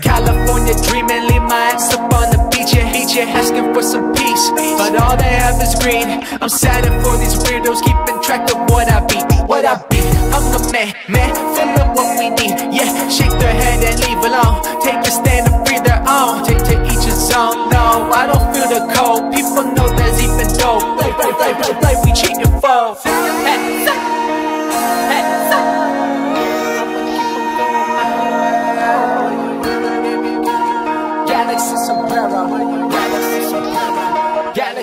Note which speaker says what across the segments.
Speaker 1: California dreaming, leave my ass up on the beach, yeah, beach, yeah, asking for some peace. But all they have is greed. I'm sad for these weirdos, keeping track of what I beat, what I beat. I'm the man, man, fill up what we need. Yeah, shake their head and leave alone. Take a stand and free their own. Take to each his own. No, I don't feel the cold. People know there's even dope. Play, play, play, play, play. We cheating for.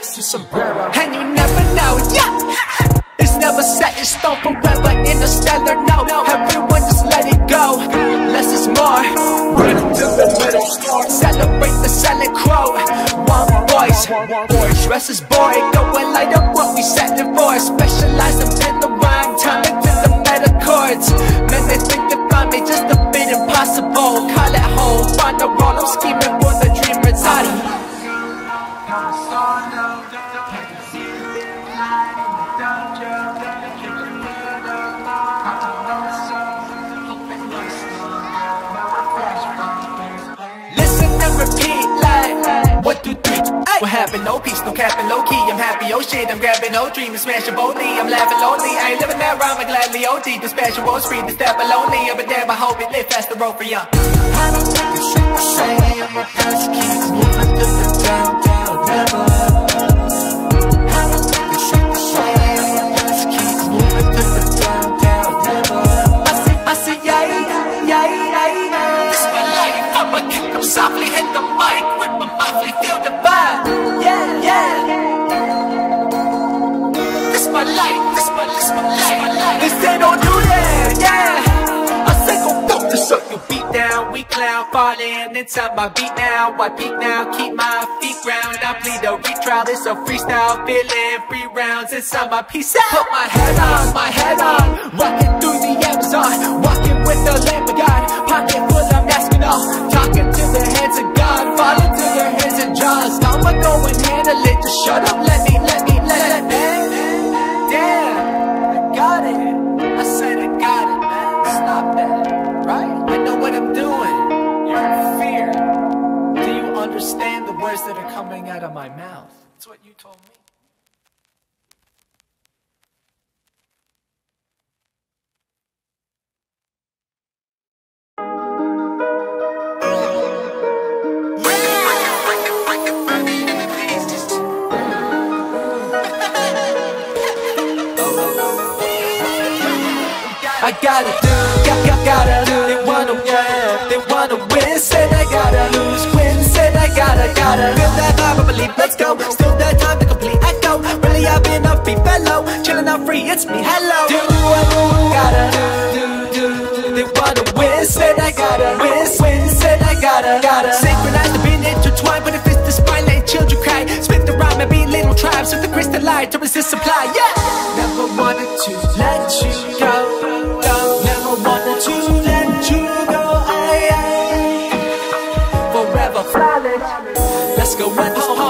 Speaker 1: Galaxy sombrero. And you never know, yeah. It's never set in stone forever interstellar, no. Everyone just let it go. Less is more. Run into the middle. Celebrate the silent crow. One voice. Dress is boring. Go and light up what we setting for. Specialize them in the rhyme. Time into the meta chords. Man, they think they find me just a bit impossible. Call it home. Find the roll. I'm scheming No peace, no capping, low key. I'm happy, oh shit, I'm grabbing no dream. And smashing boldly I'm laughing lonely, I ain't living that rhyme I gladly dispatch your walls free, the step lonely. I've been there, I hope it lit faster, roll for ya. I don't take the shit to say I'm a past keys Moving to the downtown, never falling inside my beat now. I peak now, keep my feet ground. I plead a retrial, it's a freestyle. Feeling free rounds inside my piece out. Put my head on, my head on. Rocking through the Amazon. Walking with the Lamb of God Pocket full of masculine Talking to the hands of God. Falling to their hands and jaws. I'ma go and handle it. Just shut up, told me I gotta do, got, got, gotta do. They wanna win, they wanna win. Said I gotta lose, win. Said I gotta, gotta. Feel that vibe, I believe. Let's go. I've been up, be fellow. Chilling out free, it's me. Hello. Do what I gotta do, do, do. They wanna win. Said I gotta win, win. Said I gotta, gotta. Synchronize the beat intertwined, but if it's the spine, let children cry. Spit the rhyme and be little tribes with the crystal light to resist supply. Yeah. Never wanted to let you go. Never wanted to let you go. Forever. Let's go and home, oh,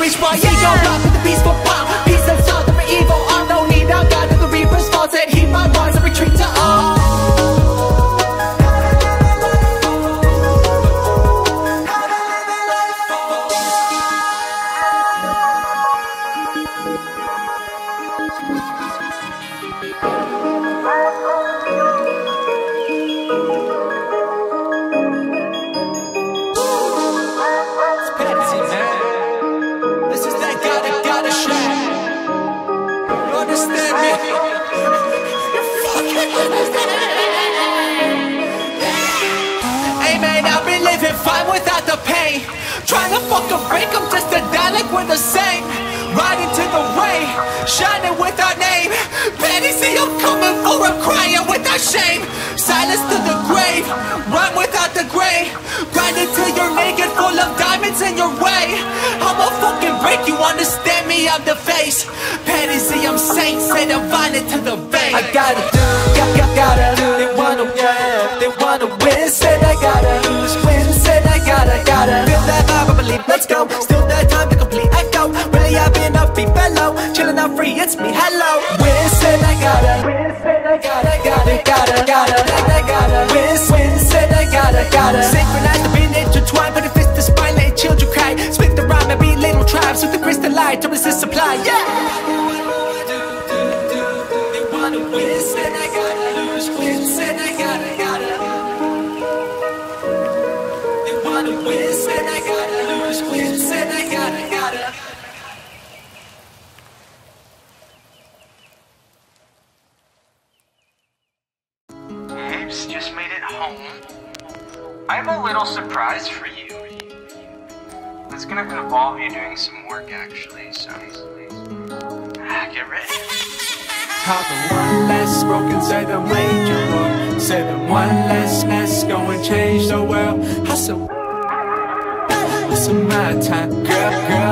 Speaker 1: reach boy. Yeah, go rock with the beast for wow. and I've been living fine without the pain. Trying to fuck a break, I'm just a die like we're the same. Riding to the rain, shining with our name. Betty, see I'm coming for, I'm crying without shame. Silence to the grave, run without the gray. Grind until you're naked, full of diamonds in your way. I'ma fucking break you, understand me, I'm the face. Betty, see I'm saint, say divine to the vein I gotta do they wanna win. Said I gotta lose, win. Said I gotta, gotta feel that vibe, I believe. Let's go. Still that time to complete echo. Really, I've been up, feet below, chilling out free. It's me, hello. Win, said I gotta, win. Said I gotta, gotta, gotta, gotta, gotta, gotta. Win. Said I gotta, gotta. Synchronize the beat, intertwine, but if it's the spine, let children cry. Spit the rhyme and beat little tribes with the crystal light to resist supply. Yeah. Time, girl, girl.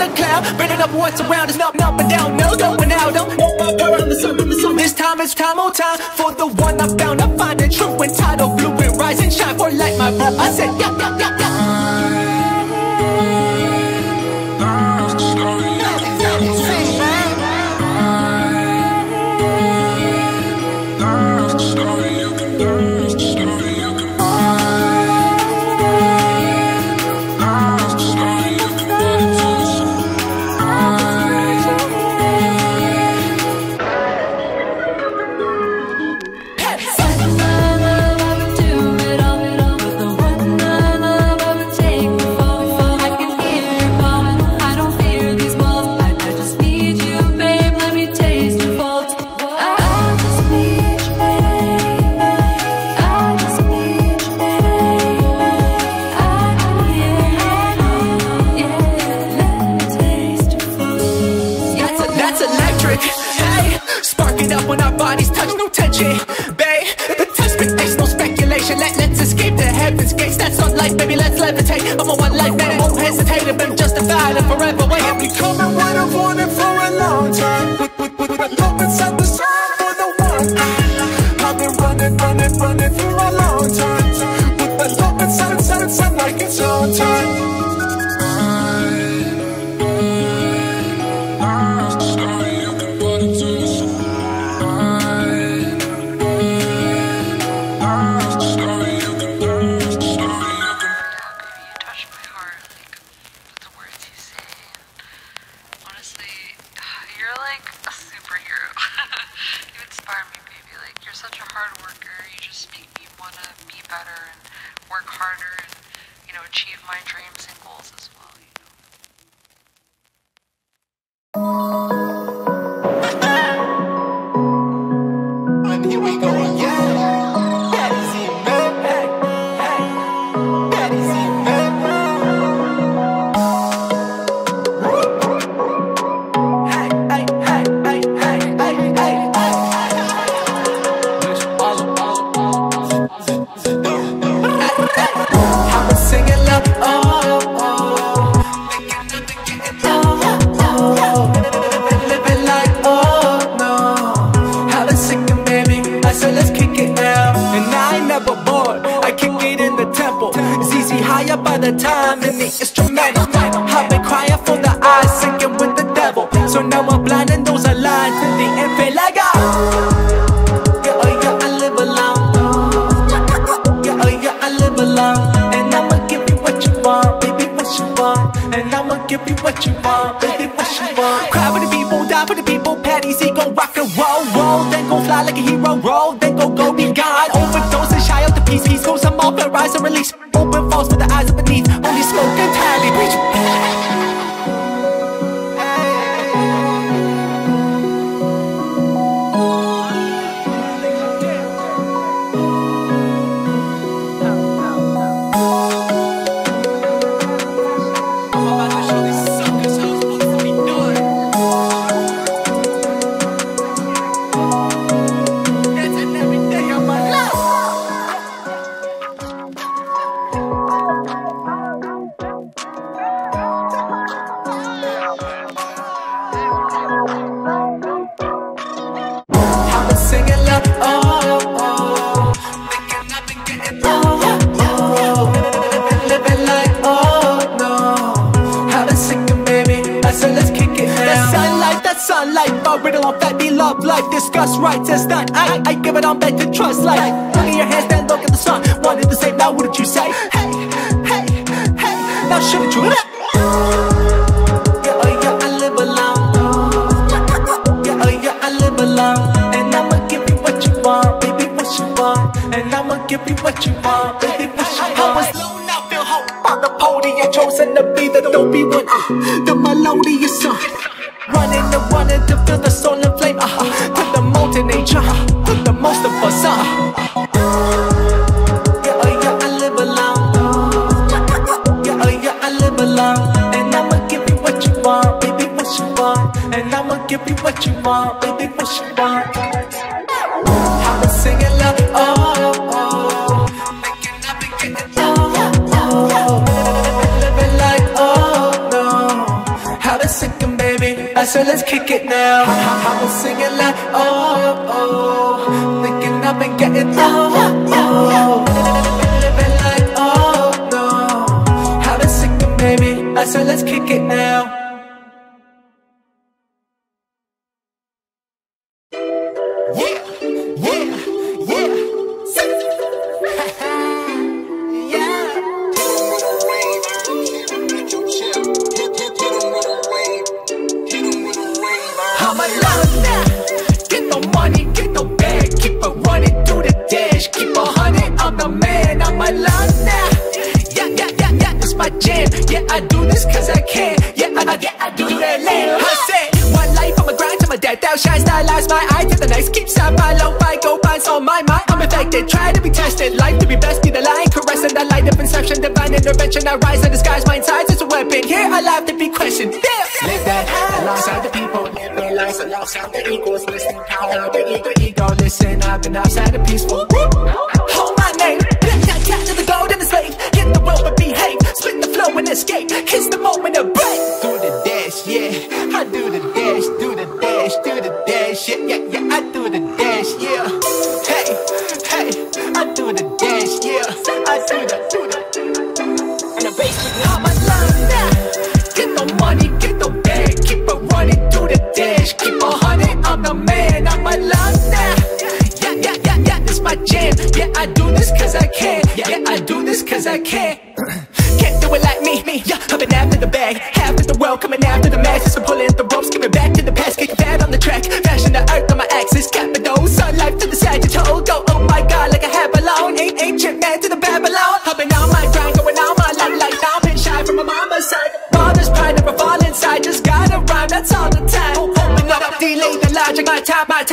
Speaker 1: Under thundercloud. Burning up what's around, it's not up and down. No, going out. Power on the sun, the sun. This time it's time on time for the one I found. I find the truth when title blueprint rise and shine for light my bro. I said, yeah, yeah, yeah, yeah. give me what you want, baby, what you want. I was blown out the hope on the podium, chosen to be the dopey one, the melodious song. I said, let's kick it now.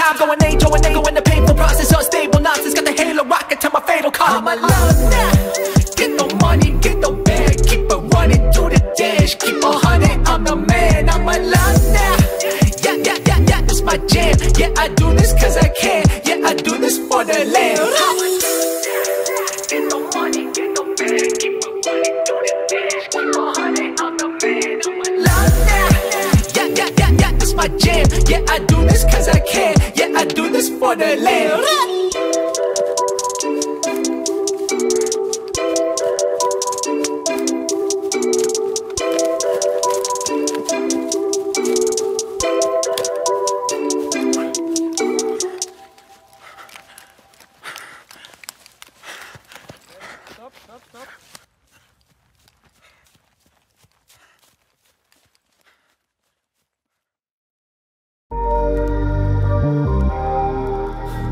Speaker 1: time going age, going angle in the painful process, unstable nonsense. Got the halo rocket to my fatal car. I'm love.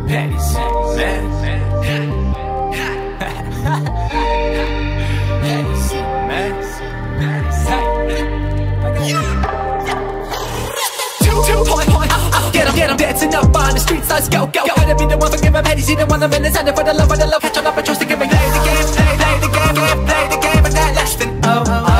Speaker 1: Patties, Get them dancing up on the streets, let's go, go, go. Gotta be the one for giving pennies, see the one I'm in the for the love, for the love. Catch on up and trust to give me. Play the game, play, play the game, game, play the game, and that less than oh. oh.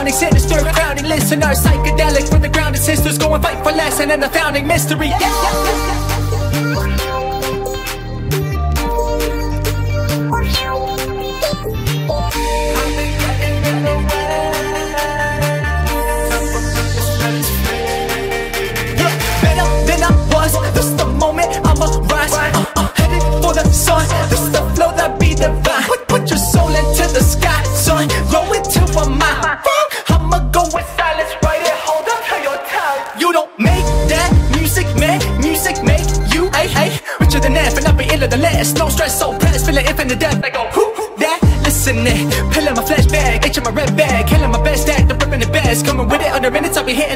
Speaker 1: drowning Sinister and listener Psychedelic from the ground, and sisters Go and fight for less And then the founding mystery. Yeah, yeah, yeah,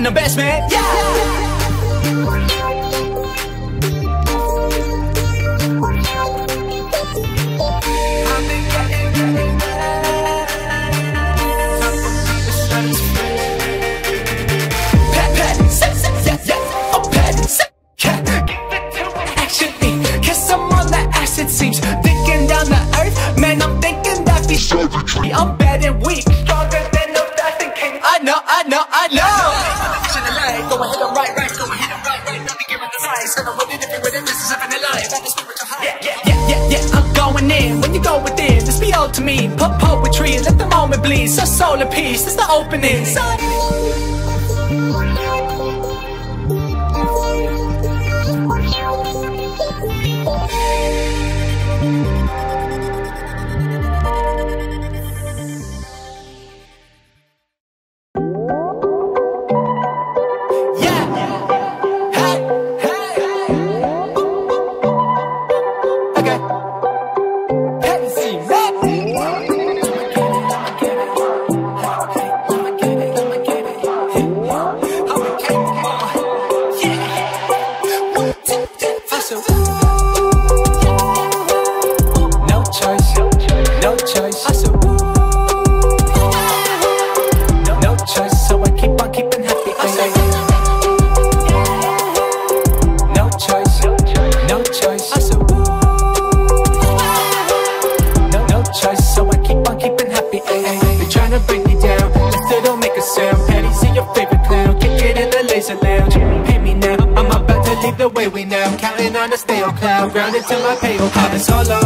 Speaker 1: the best, man. Yeah. I'm going in. When you go within, just be old to me. Put poetry, let the moment bleed. So soul of peace, is the opening. the Hit me now, I'm about to leave the way. We now Counting on a stay cloud, grounded till my pay on cloud solo,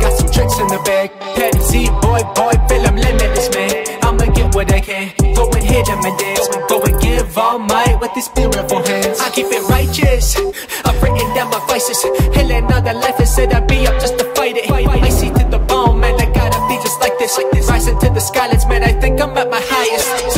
Speaker 1: got some tricks in the bag. Patty ZEE, boy, boy, feel I'm limitless, man. I'ma get what I can, go and hit them and dance. Go and give all might with these beautiful hands. I keep it righteous, I've written down my vices. Healing all the life instead I be up just to fight it. I see to the bone, man, I gotta be just like this. Rising to the sky, let's man, I think I'm at my highest.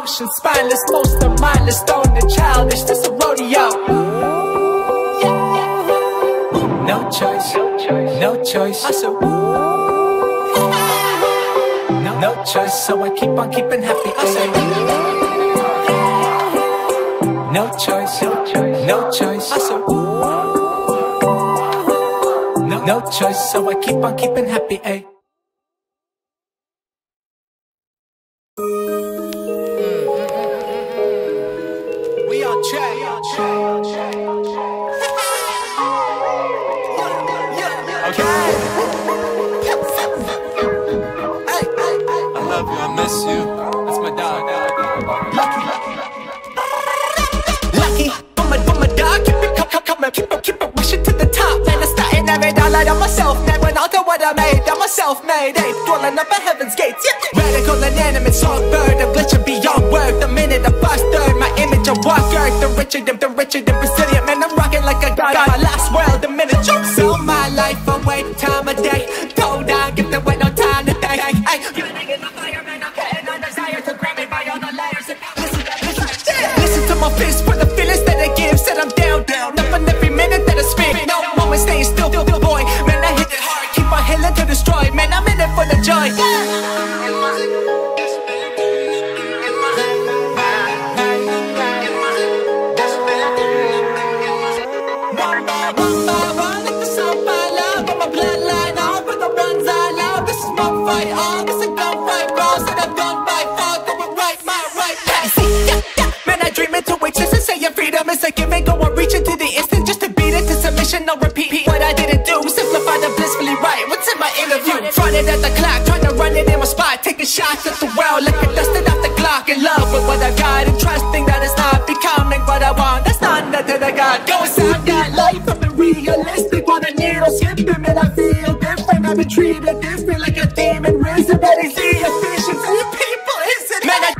Speaker 1: motion Spineless, most are mindless, throwing the childish This a rodeo. No choice, no choice. I said no, no choice, so I keep on keeping happy. I said No choice, no choice. I said no, no choice, so I keep on keeping happy, ayy
Speaker 2: I love you, I miss you.
Speaker 1: That's my dog. Lucky. Lucky. I'm a, I'm a dog. Keep it, come, come, come, keep it, keep it rushing to the top. Man, I started every dollar on myself. Out to what I made. I'm a self-made. Hey, dwelling up at heaven's gates. Yeah. Radical and animate songbird. I'm freedom is a given. Go on, reach into the instant just to beat it to submission. No repeat what I didn't do. What's in my interview? Fronted at the clock, trying to run it in my spot. Taking shots at the world, like I dusted off the clock. In love with what I got and trusting that it's not becoming what I want. That's not nothing I got. Go inside that life, I've been realistic. On a needle skipping, and I feel different. I've been treated different, like a demon risen. That is the efficiency people, isn't it? Man, I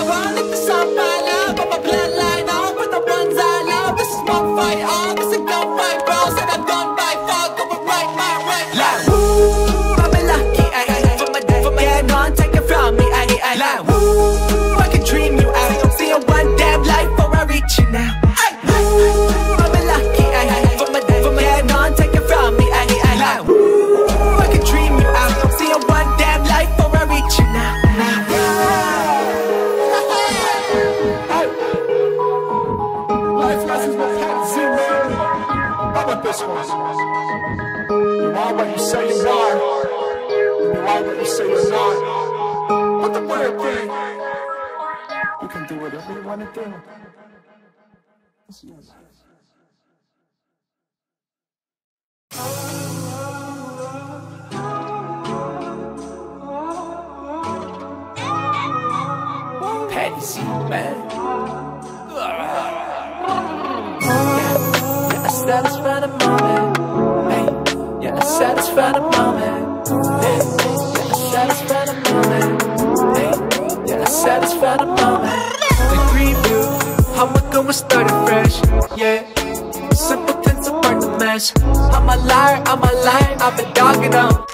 Speaker 1: satisfy the moment. Yeah, I satisfy the moment. Yeah, I satisfy the moment. Yeah, I satisfy the moment. The green view, how am I gonna start it fresh? Yeah, simpletons apart the mess. I'm a liar, I'm a liar, I've been dogging them.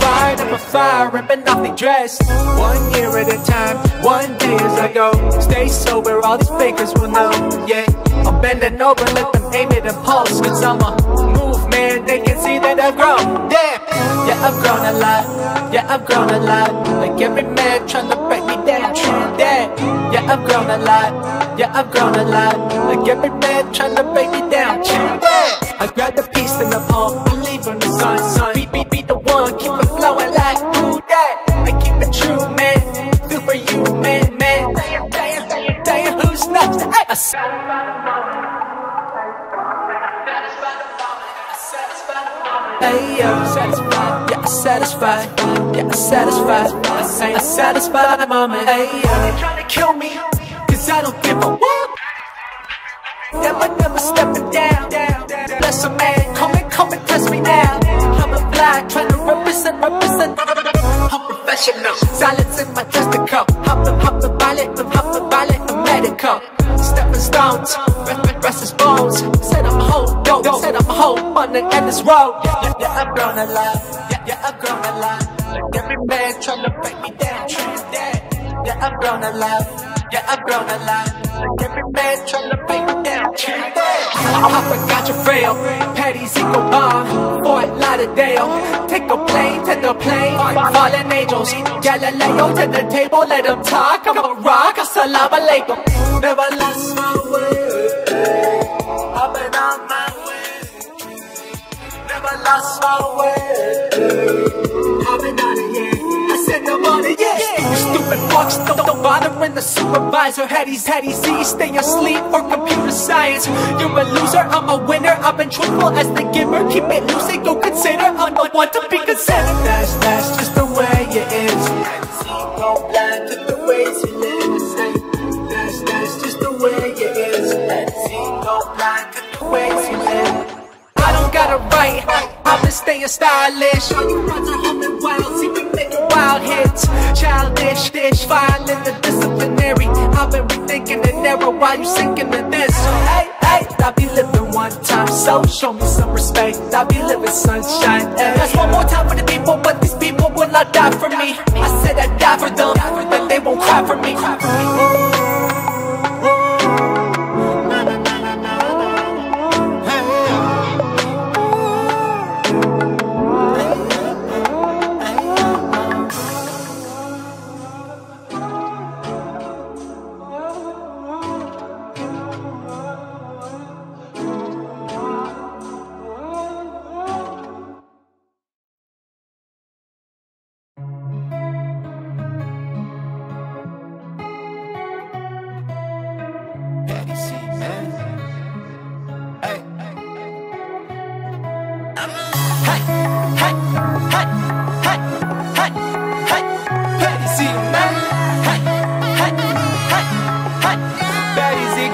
Speaker 1: Fired up a fire, ripping off the dress. One year at a time, one day as I go. Stay sober, all these fakers will know. Yeah, I'm bending over, let them aim it and pulse. Cause I'm a movement, they can see that I've grown. Damn, yeah, I've grown a lot. Yeah, I've grown a lot. Like every man trying to break me down. Damn, yeah, I've grown a lot. Yeah, I've grown a lot. Like every man trying to break me down. I grab the piece in the palm, believe in the sun, son. Beat, beat, beat the one, keep it flowing like who that? I keep it true, man. Feel for you, man, man. Damn, damn, damn, who's next? I. Hey, yo, satisfied, yeah, satisfied, yeah, satisfied. I say I satisfy the moment. Hey, yo, trying to kill I don't give a whoop. Never, never stepping down. Bless a man, come and come and test me now. I'm a black, trying to represent, represent. I'm professional, silence in my testicle. I'm the, I'm the pilot, I'm the pilot, the medical. Stepping stones, rest, rest, rest is bones. the endless road. Yeah, yeah, I've grown a lot. Yeah, yeah, I've grown a lot. Like every man trying to break me Yeah, I've grown a lot. Yeah, I've grown a lot. Every man trying to break me down. I forgot your frail. Patty's equal bomb. Fort Lauderdale. Take a plane to the plane. Fallen angels. Galileo to the table. Let them talk. I'm a rock. Assalamu alaikum. Never lost my way. I've been on my way. Never lost my way. Said no money, yeah. Stupid fucks, don't, don't bother when the supervisor had his had his Stay asleep for computer science. You're a loser, I'm a winner. I've been truthful as the giver. Keep it loose and go consider. I'm not one to be considered. That's, that's just the way it is. Go blind to the ways you live. That's, that's just the way it is. Go blind to the ways you live. I don't gotta write, I've been staying stylish. All you runs are humming wild, see me making wild hits. Childish, dish, violent, the disciplinary. I've been rethinking an era while you sinking in this. Hey, hey, I be living one time, so show me some respect. I be living sunshine. Hey. That's one more time for the people, but these people will not die for me. I said I'd die for them, but they won't. Cry for me.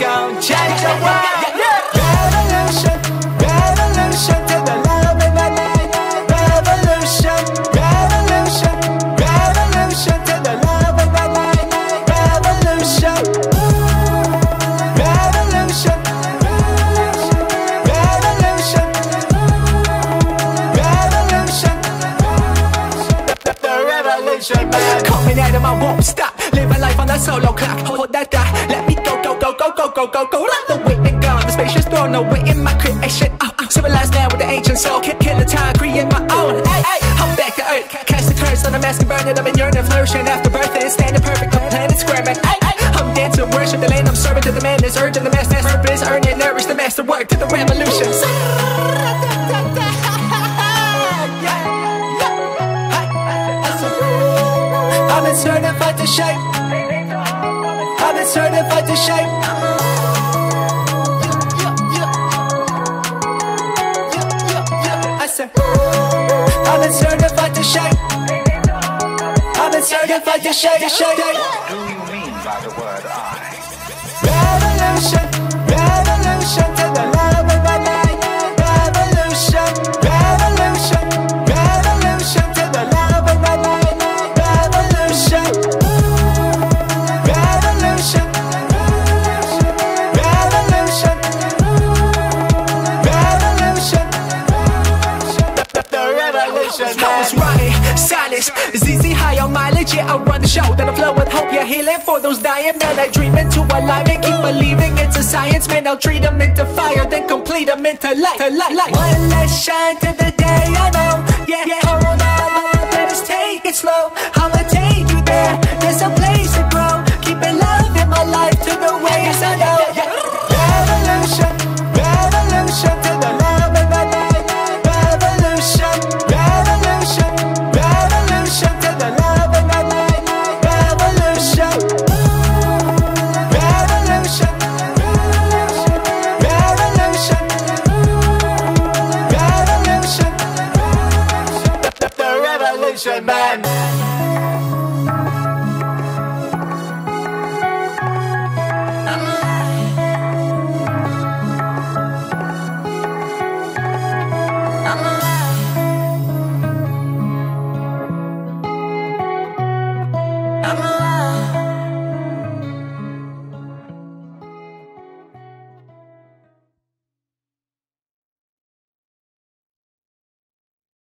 Speaker 1: Gon' change your world. Revolution, revolution to the love in my life. Revolution, revolution, revolution to the love in my life. Revolution. Revolution, revolution, revolution, the revolution, man. Coming at him, I won't stop. Living life on a solo clock. Go, go, go, go, go, go. Let the weight and gone. The spacious throne away in my creation. Oh, oh. Civilized man with the ancient soul. Kill, kill the time, create my own. Hey, hey. I'm back to earth. Cast the curse on the mask and burn it. I've been yearning, flourishing after birth. And standing perfect. The planet squirming. Hey, hey. I'm dancing, worship the land. I'm serving to the man. Is urging the master's purpose. Earning, nourish the master work to the revolution. I've been certified to shape. Certified to shape. I said, I've been certified to shape. I've been certified to shape.
Speaker 2: What do you mean by the word I?
Speaker 1: Revolution show. Then I flow with hope. Yeah, healing for those dying men. I dream into and Keep believing it's a science, man. I'll treat them into fire, then complete them into light. To light, light. One less shine to the day I know. Yeah, yeah. Hold on, let us take it slow.